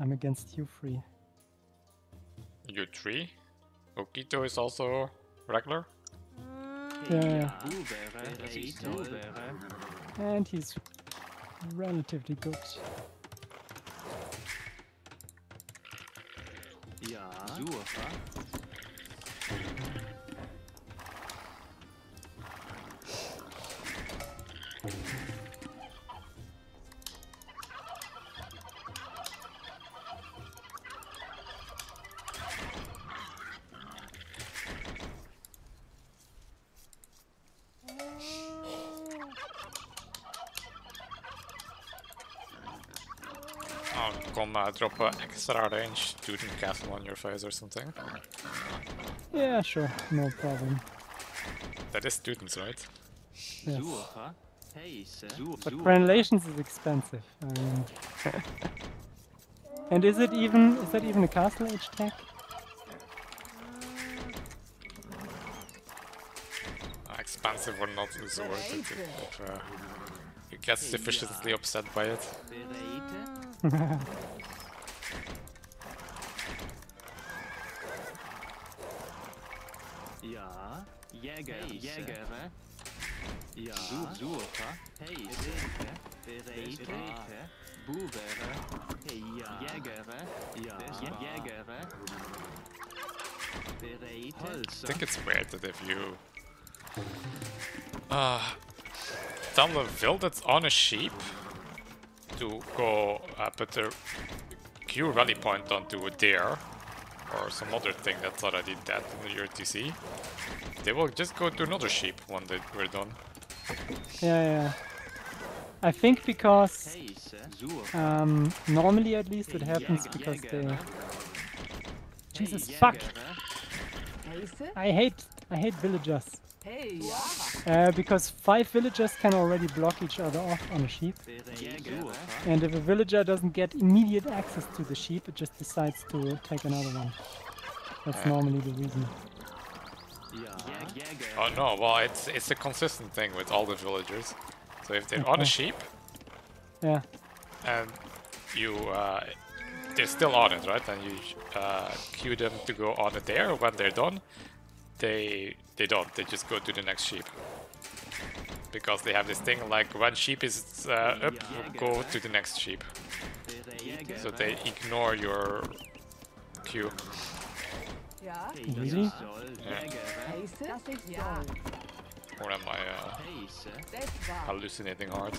I'm against you three. You three. Okito is also regular. Mm, yeah, Du wäre, das ist du wäre. and he's relatively good. Ja. Drop an extra range Teuton castle on your face or something. Yeah, sure, no problem. That is Teutons, right? Yes. Suche. Heiße. Suche. But Crenellations is expensive. I mean. and is it even is that even a castle age tag? Uh, expensive or not is worth it if, if uh, you get sufficiently upset by it. Bereite. Ja. Jäger. Jägere. Ja. Suche. Heiße. Bereite. Buvere. Ja. Jägere. Ja. Jägere. Bereite. I think it's weird that if you uh, tell the vill that's on a sheep to go uh, put their Q rally point onto a deer or some other thing that's already dead in your TC, they will just go to another ship when they, we're done. Yeah, yeah. I think because um, normally at least it happens because they. Jesus fuck! I hate I hate villagers. Hey, ja. Uh, because five villagers can already block each other off on a sheep, and if a villager doesn't get immediate access to the sheep, it just decides to take another one. That's normally the reason. Oh no, well it's it's a consistent thing with all the villagers. So if they're on a sheep Yeah. and you uh, they're still on it, right? And you uh, cue them to go on it there. When they're done, they they don't. They just go to the next sheep because they have this thing like when sheep is uh, up, go to the next sheep. So they ignore your queue. Ja. Really? Soll. Ja. Jägere. Heiße? Das ist ja. Or am I uh, Heiße. Das war. hallucinating hard?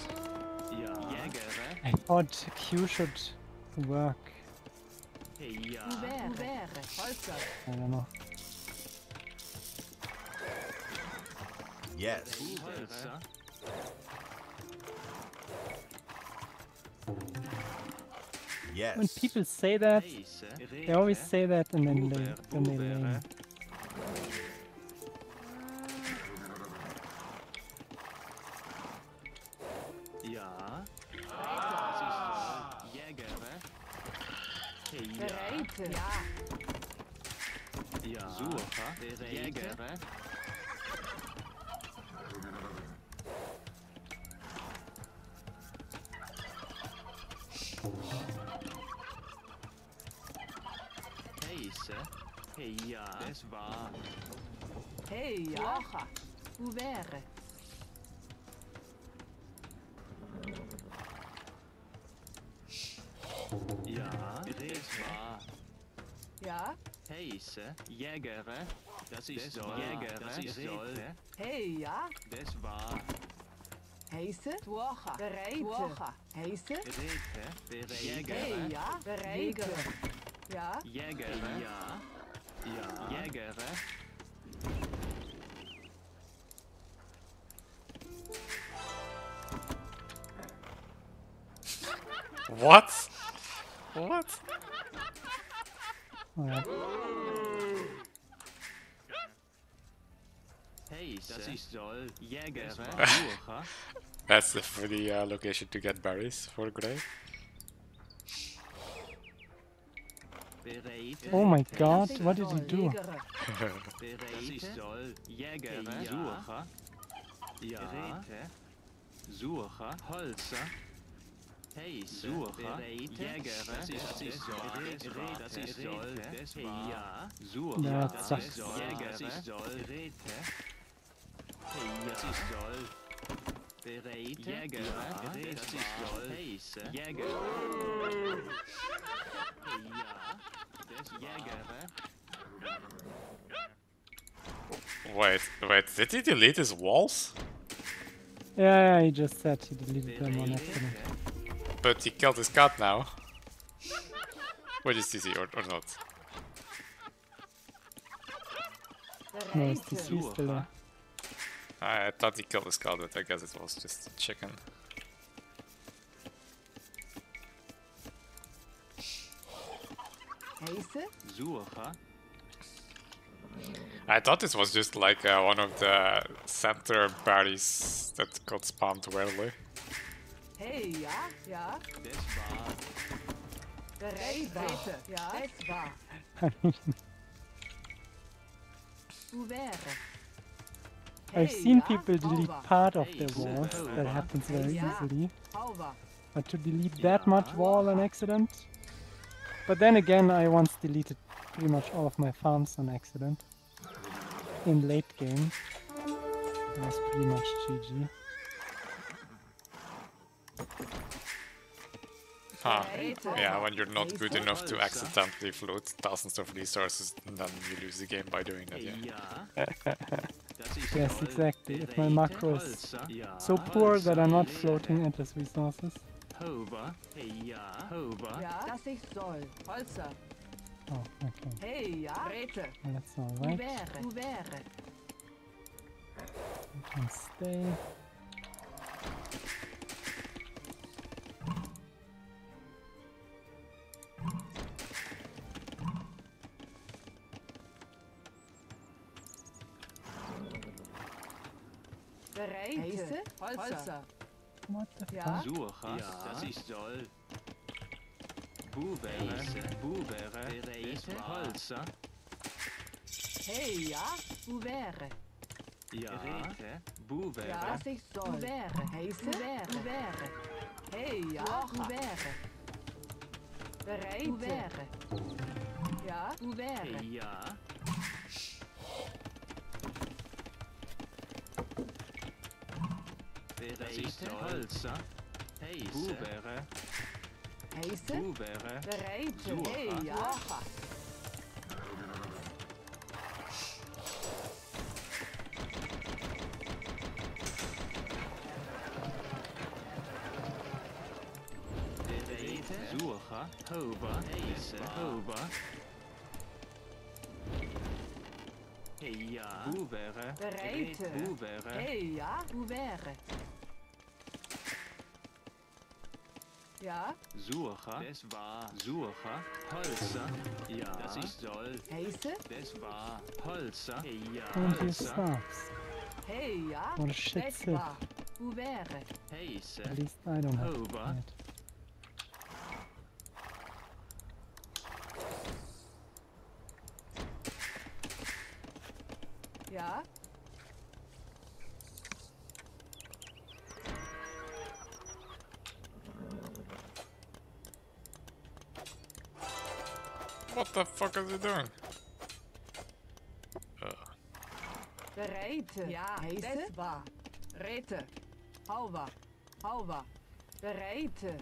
Ja. Jägere. I thought Q should work. Ja. Wäre. Wäre. Holzer. I don't know. Yes. Holzer. When people say that, they always say that and then they Buber, then they Bubere. lame. Ja. Das ist so. Jägere. Ja. Bereite. Ja. Ja. Suche. Jägere. Es war. Hey, ja. Hoe wäre? Ja. Es war. Ja. Heiße. Jägere. Das ist soll. Jägere. Das ist soll. Hey, ja. Das war. Heiße? Twocha. Bereite. Twocha. Heiße? Rete. Bereite. Hey, ja. Bereite. Ja. Jägere. Ja. Ja. Jägere. What? What? Alright. Heiße. Das ist soll. Jägere. Suche. That's the for the uh, location to get berries for grave. Oh my god, what did he do? Legere. Bereite. Das ist soll. Jägere. Suche. Ja. Rete. Suche. Holzer. Heiße, bereite, Jäger, das ist, das ist soll, das ist soll, das war, ja, suche, Ja, das zack. Ist Jäger, das ist soll, rete, ja, das ist soll, bereite, Jäger, das heiße, Jäger, ja, das Jäger, Wait, wait, did he delete his walls? Yeah, yeah, he just said he deleted them on accident. But he killed his cat now. What is this or, or not? No, it's the still there. I thought he killed his cat, but I guess it was just a chicken. Heiße? suche, I thought this was just like uh, one of the center berries that got spammed rarely. Hey, ja, ja. das war, Bereit, rete, ja. Es war. Du wäre. I've seen people delete part of their super, walls. That happens very easily. But to delete that much wall on accident. But then again, I once deleted pretty much all of my farms on accident. In late game. That was pretty much GG. Huh. Bereit, Yeah, when you're not good enough to accidentally float thousands of resources, then you lose the game by doing that. Yeah. ja, das ist Yes, exactly. If my bereite, macro is So poor that I'm not Holzer, floating endless resources. Hover, hey, ja, Hover, Ja, dass ich Oh, okay. Hey, ja. Rete. Well, that's alright. wäre. Du. You can stay. Bereit. Heiße? Holzer. What the Ja. fuck? Suche, ja, das ist soll. Bubere, Bubere, bereite, Holzer, Hey, ja. Du wäre. ja, rete, Bubere, Ja, dass ich soll. Du wäre. Heiße? Du wäre. Du wäre. Hey, ja. Du wäre. Bereit. Du wäre. Ja. Du wäre. hey, ja, bereite, Holzer, Heiße, Bubere, Heiße? Bubere, Bereit. Suche. Hey, ja. bereite, Suche, Hover, Heiße, Hover, hey, ja, Bubere, Bereite. Bubere, Hey, ja. Du Ja. Suche, das war Suche, Holzer, ja, das ist soll, Heiße? das war Holzer, hey, ja, And he Holzer, stops. Hey, ja. What a shit Das sit. war. Du wäre. Heiße, At least I don't have Over. that. Ja. What the fuck is he doing? Uh, Bereite. Ja. Heiße? Das war. Rete. Hauwa. Hauwa. Bereite.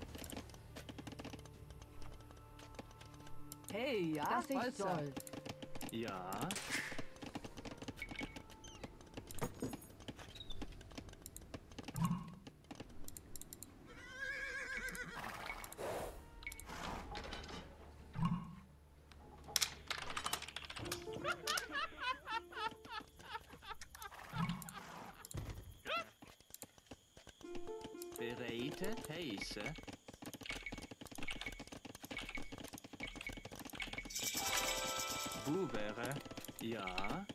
Hey, ja. Das ich soll. ja, bereite, heiße, Bubere, ja,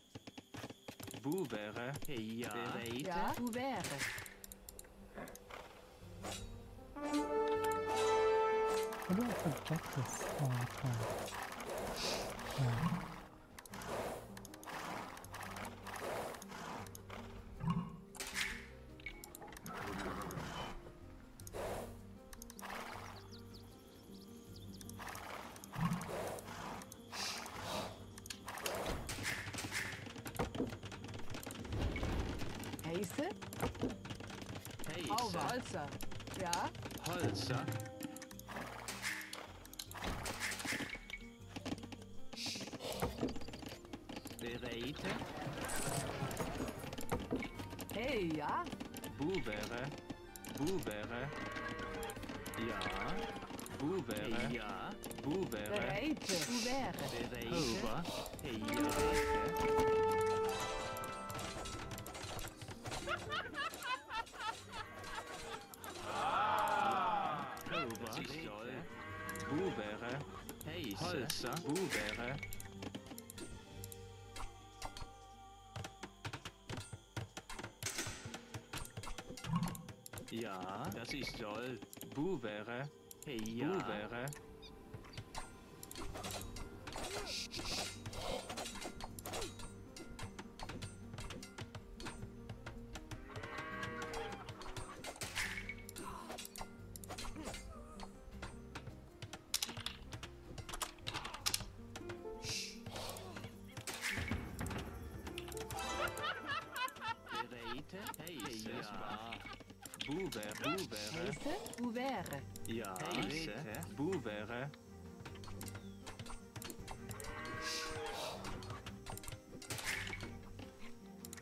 Bubere, hey, ja, bereite, Ja. Du wäre. How do I forget this all the time? Ja? Boevere. Boevere. Ja. Boevere. Ja. Boevere. Bereite. Ouvert. Bereite. Over. Hey, ja. Ja, das ist soll. Boevere. Hey, ja. Boevere. Boevere. Boevere. Heisse. Ouvert. Ja, Heise. Boevere.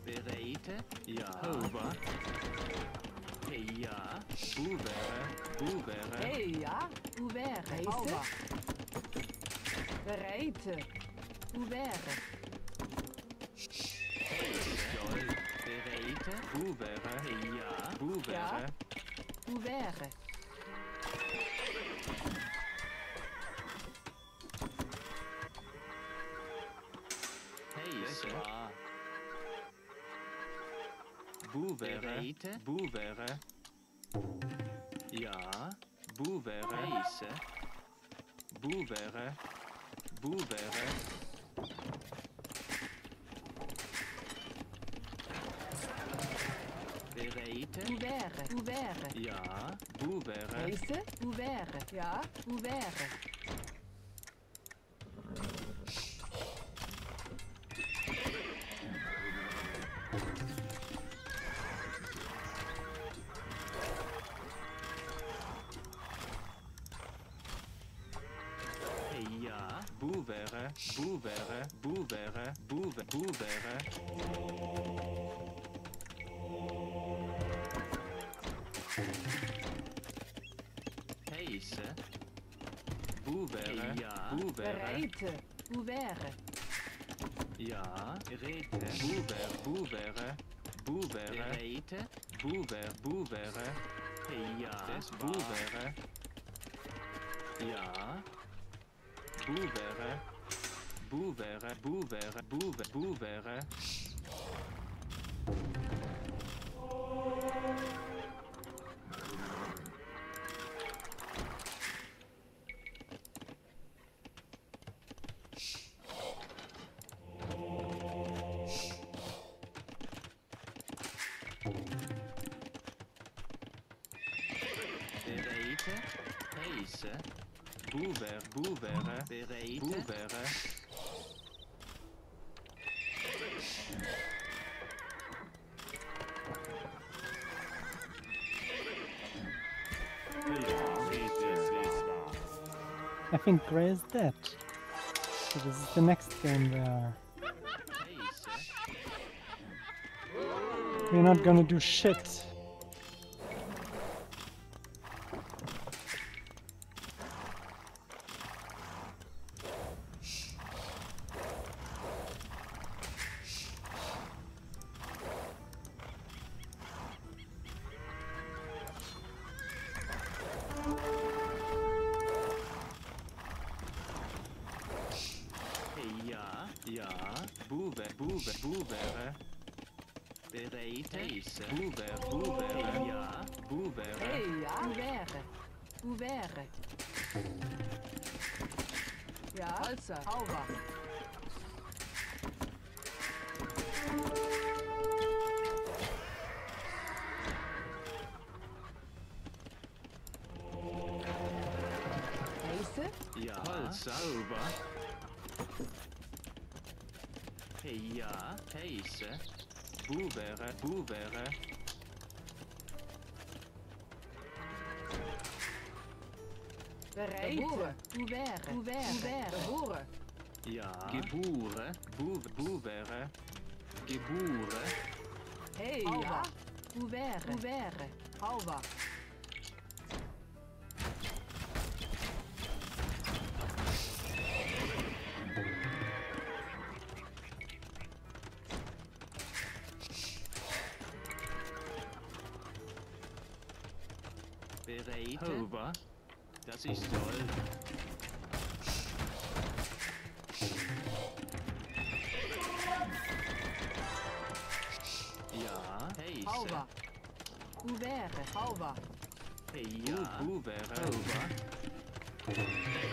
Bereite. Ja. Over. Hey, ja. Boevere. Boevere. Hey, ja? Ouvert. Heisse. Bereite. Ouvert. Soll. Bereite. Boevere. Hey, ja. Boevere. Ouvert. Heisa. Buvere. Hein? Buvere. Hein? Ja. Buvere. Heise. Buvere. Hein? Buvere. Ouvert. Ouvert. Ja. Boevere. Heisse. Ouvert. Ja? Ouvert. Ja. Boevere. Boevere. Boevere. Boeve. Boevere. Heise. Buvere. Ja. Buvere. Reite. Buvere. Ja. Rete. Buver. Buvere. Buvere. Reite. Buver. Buvere. Ja. Des Buvere. Ja. Buvere. Buvere. Buvere. Buvere. Buvere. I think Grey is dead. So this is the next game Heise. we're not gonna do shit. Ja, heise. Boeveren, boeveren. Bereiden. Boeren. Boeren. Boeren. Ja. Geboeren. Boeren. Boeren. Geboeren. Hey, ja. hoe Boeren. Halva. Das ist toll. Ja. Heise. Halva. Ouvert. Halva. Hey, ja. Boevere. Hover.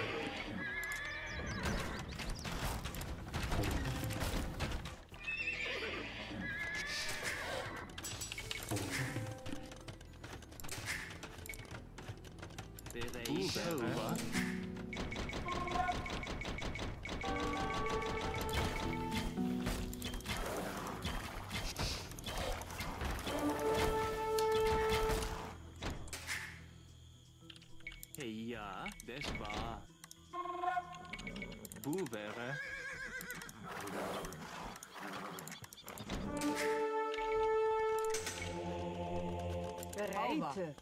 Bereite.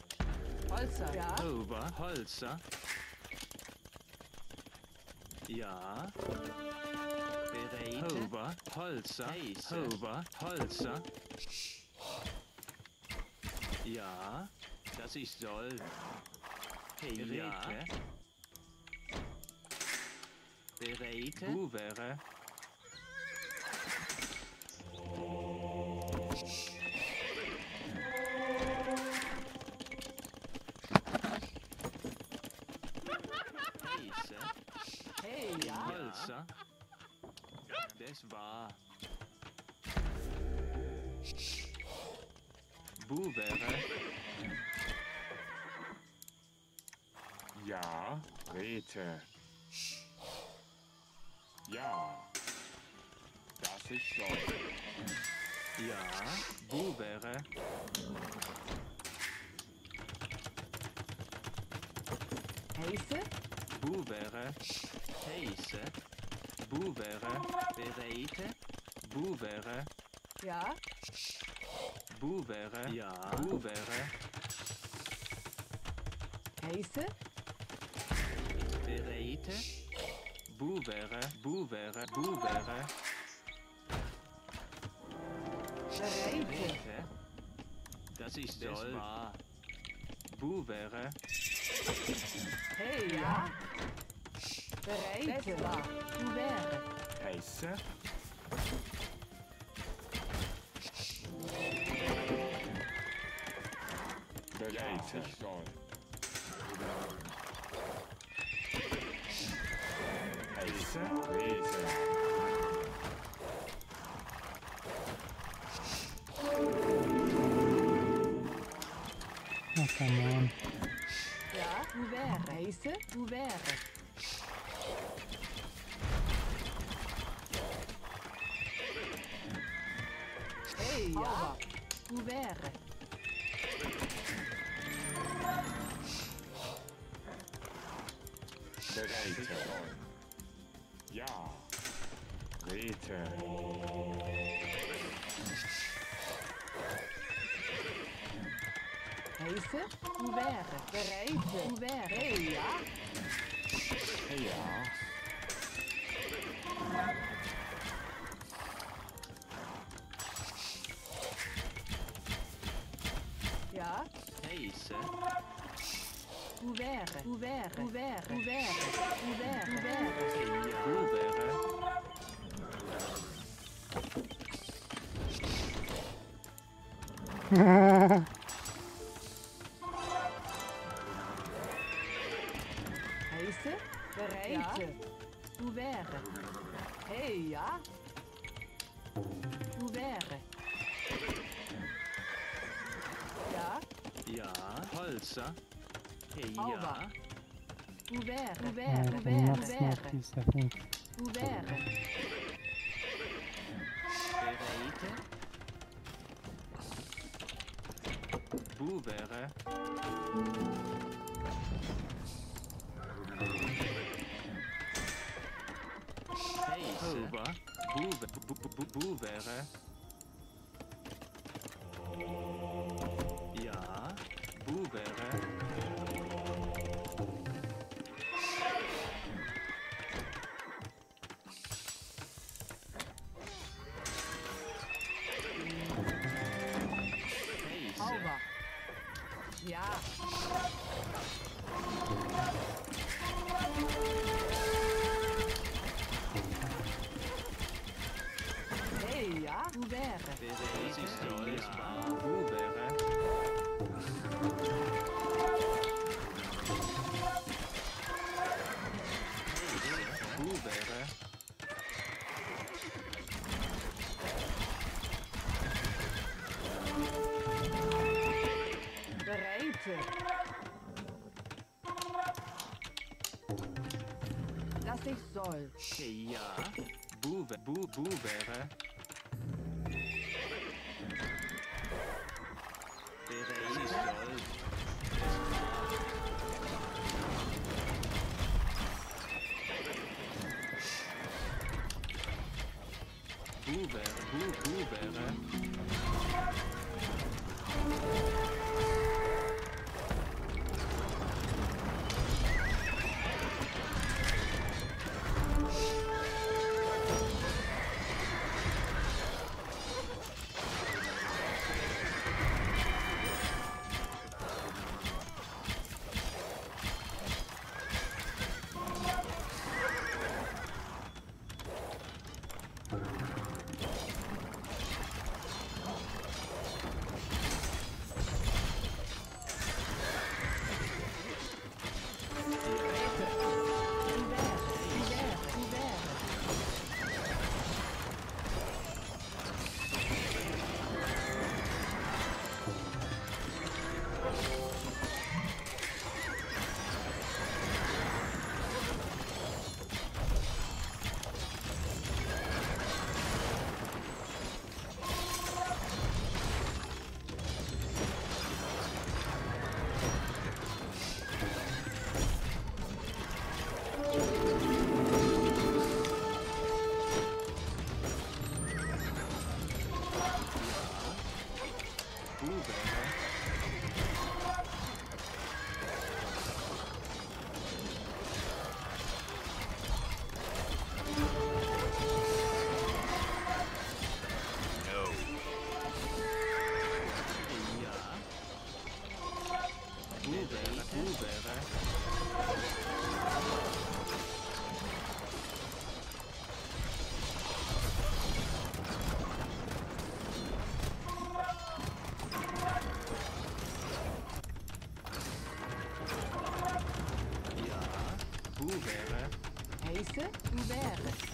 Holzer. Ja. Hover. Holzer. Ja. Bereite. Hover. Holzer. Heise. Hover. Holzer. Ja. Das ist soll. Hey, ja. Bereite. Boevere. Boevere. Ja, Rete. Ja. Das ist so. Ja. Boevere. Heise. Boevere. Heise. Boevere. Bereite. Boevere. Ja. Boevere. Ja. Boevere. Heise. Bereite. Boevere. Boevere. Boevere. Bereite. Bereite. Das ist das war. Boevere. Hey, ja. Bereite. Ouvert. Heisse. Bereite. soll. Heisse. Rete. Oh, come on. Ja. Ouvert. Heise. Ouvert. Hey, ja. Ouvert. Bereite. soll. Ja. Rete. Heise. Ouvert. Bereite. Ouvert. Hey, ja. Ja. Ja. Ouvert. Ouvert. Ouvert. Ouvert. Ouvert. Ouvert. Boevere. Heise. Bereite. Ouvert. Hey, ja. Ouvert. Ja. Ja. Holzer. Auber. Ouvert, ouvert, ouvert, ouvert. Ouvert. Ouvert. Ouvert. Ouvert. Toll. Ja, Buwe, Bu, Buwere, Fenster ouvert.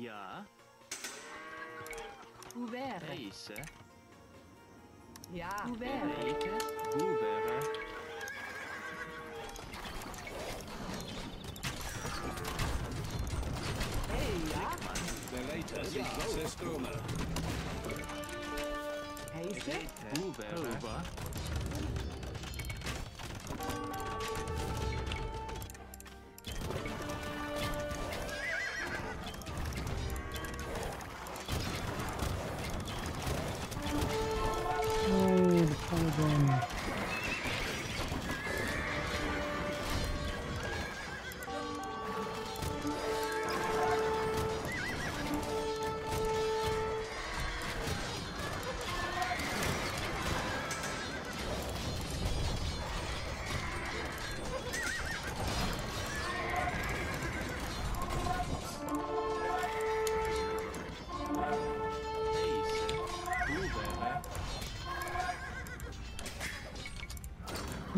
Ja. Ouvert. Is, Ja. Ouvert. Systeme. Hejsy? Uber. Uber.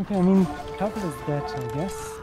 Okay, I mean, trouble is that, I guess.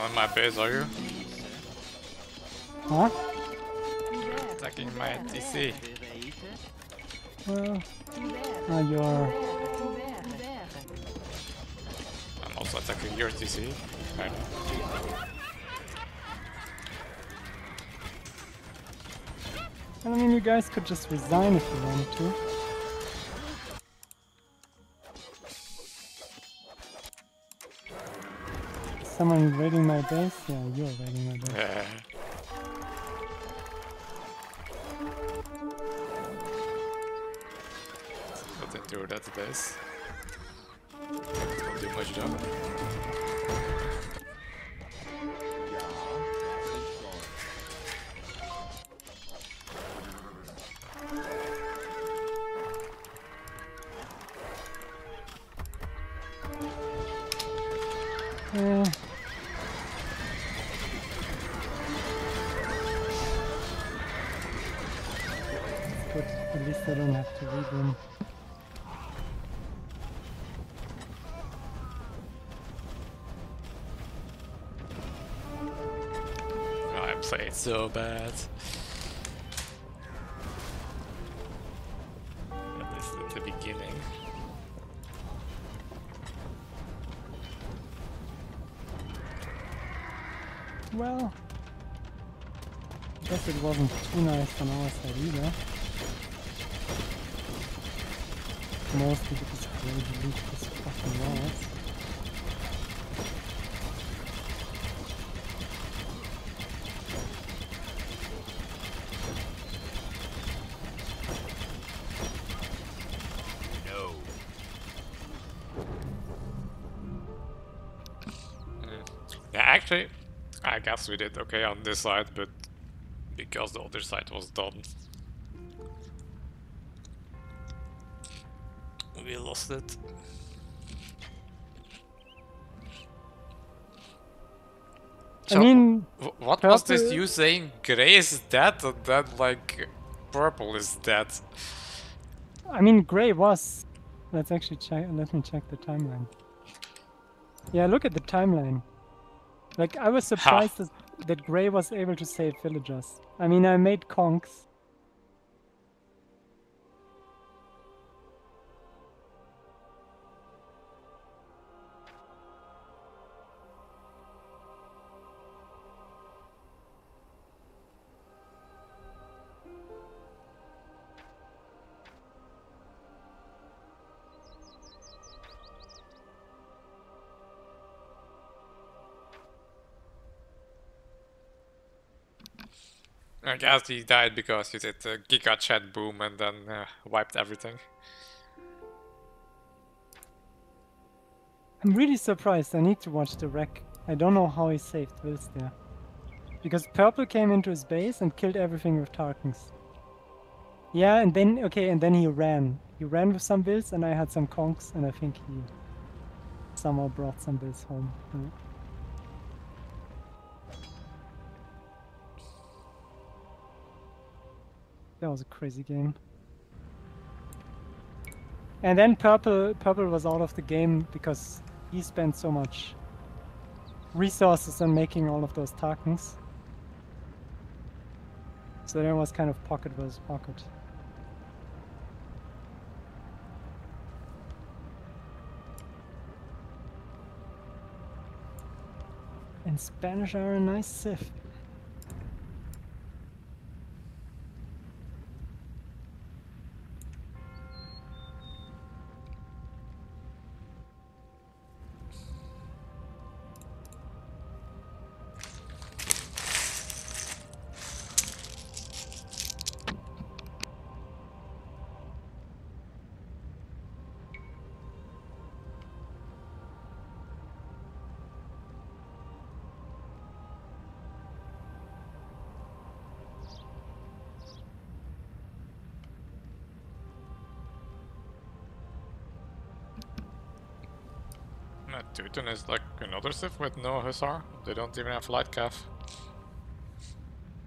Coming my base, are you? Huh? Attacking my TC. Well, uh, you're... Ubere. Ubere. I'm also attacking your TC. Kind of. I mean, you guys could just resign if you wanted to. Someone raiding my base? Yeah, you're raiding my base. Yeah. Got into your database. Don't do much job. Good, at least I don't have to read them. Oh, I played so bad. At least at the beginning. Well, I guess it wasn't too nice on our side either. Mostly because Brady leaked his fucking walls. Yeah, actually, I guess we did okay on this side, but because the other side was done. It. I mean, what was this you saying? Gray is dead and then like purple is dead. I mean, Gray was. Let's actually check. Let me check the timeline. Yeah, look at the timeline. Like, I was surprised that, that Gray was able to save villagers. I mean, I made conks. Guess he died because he did the Giga Chad boom and then uh, wiped everything. I'm really surprised. I need to watch the wreck. I don't know how he saved Wills there. Because Purple came into his base and killed everything with Tarkans. Yeah, and then, okay, and then he ran. He ran with some Wills and I had some conks and I think he somehow brought some Wills home. Yeah. That was a crazy game. And then purple purple was out of the game because he spent so much resources on making all of those tokens. So there was kind of pocket versus pocket. And Spanish are a nice civ. Uh, Teuton is like another Civ with no Hussar. They don't even have Light Cav.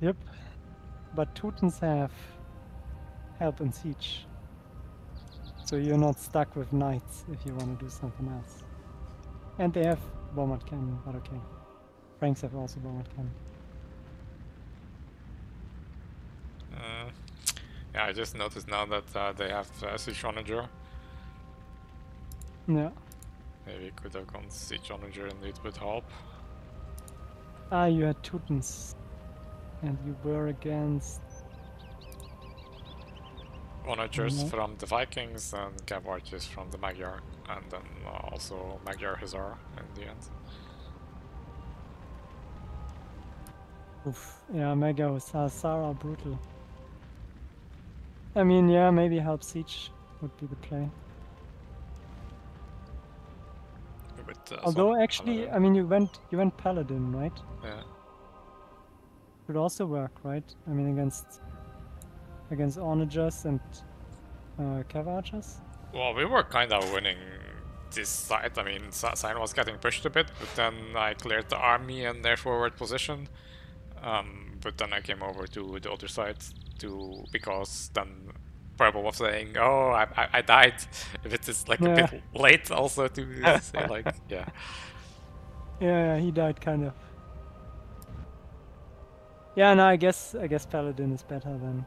Yep. But Teutons have halb and siege. So you're not stuck with knights if you want to do something else. And they have bombard cannon, but okay. Franks have also bombard cannon. Uh, yeah, I just noticed now that uh, they have uh, Siege Onager. Yeah. Maybe could have gone Siege Onager and it would halb. Ah, you had Teutons. And you were against... Onagers Mhm. from the Vikings and Cav from the Magyar. And then uh, also Magyar Hussar in the end. Oof. Yeah, Mega was uh, Sarah brutal. I mean, yeah, maybe help siege would be the play. With, uh, Although actually, Paladin. I mean, you went you went paladin, right? yeah. Would also work, right? I mean, against against onagers and uh, cav archers. Well, we were kind of winning this side. I mean, Sign was getting pushed a bit, but then I cleared the army and their forward position. Um, but then I came over to the other side to because then Purple was saying, "Oh, I, I, I died." If it is like a bit late, also to say like, yeah, Yeah, yeah, he died kind of. Yeah, no, I guess I guess paladin is better than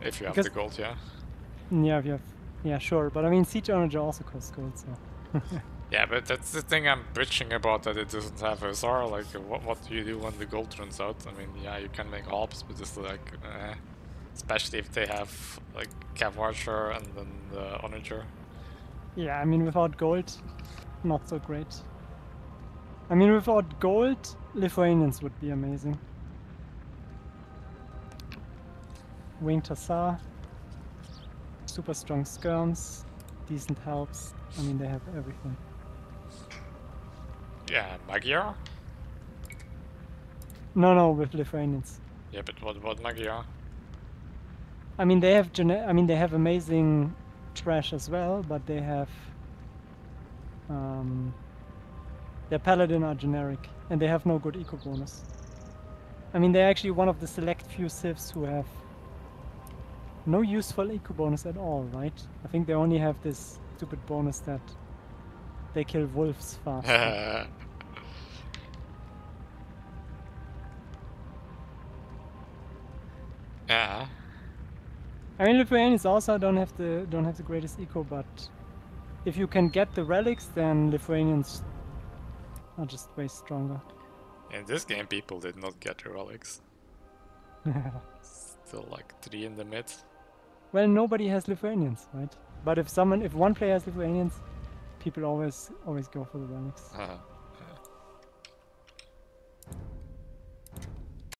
if you have Because- the gold, yeah, yeah. If you have, yeah, sure. But I mean, siege onager also costs gold, so yeah. But that's the thing I'm bitching about that it doesn't have a SR. Like, what what do you do when the gold runs out? I mean, yeah, you can make hops, but it's like. Eh. Especially if they have like Cav Archer and then the Onager. yeah. I mean, without gold, not so great. I mean, without gold, Lithuanians would be amazing. Winged Hussar, super strong skirms, decent halbs. I mean, they have everything. Yeah, Magyar? No, no, with Lithuanians. Yeah, but what about Magyar? I mean, they have gene- I mean, they have amazing trash as well, but they have um, their paladin are generic and they have no good eco bonus. I mean, they're actually one of the select few civs who have no useful eco bonus at all, right? I think they only have this stupid bonus that they kill wolves fast. I mean, Lithuanians also don't have the don't have the greatest eco, but if you can get the relics, then Lithuanians are just way stronger. In this game, people did not get the relics. Still like three in the mid. well, nobody has Lithuanians, right? But if someone, if one player has Lithuanians, people always always go for the relics. Uh,